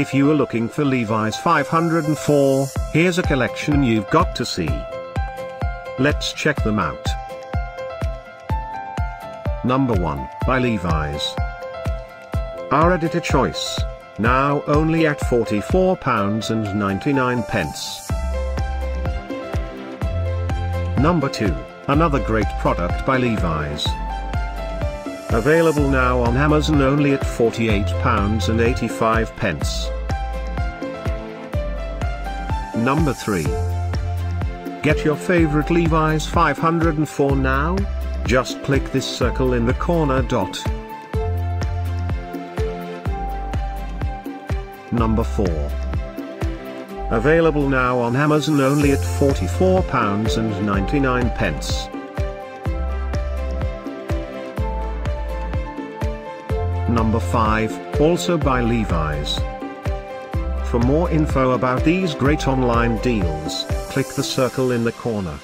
If you are looking for Levi's 504, here's a collection you've got to see. Let's check them out. Number 1, by Levi's. Our editor choice. Now only at £44.99. pence. Number 2, another great product by Levi's. Available now on Amazon only at £48.85. Number 3. Get your favorite Levi's 504 now? Just click this circle in the corner dot. Number 4. Available now on Amazon only at £44.99. Number 5, also by Levi's. For more info about these great online deals, click the circle in the corner.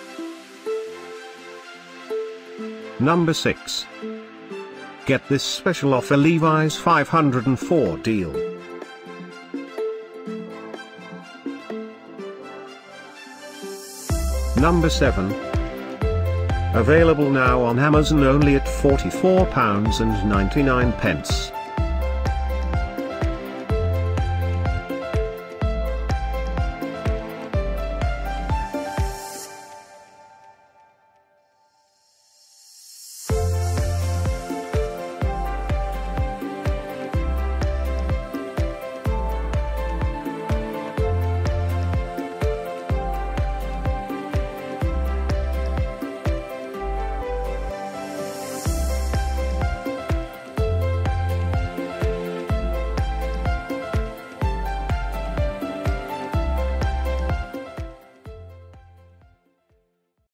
Number 6. Get this special offer Levi's 504 deal. Number 7. Available now on Amazon only at £44.99. pence.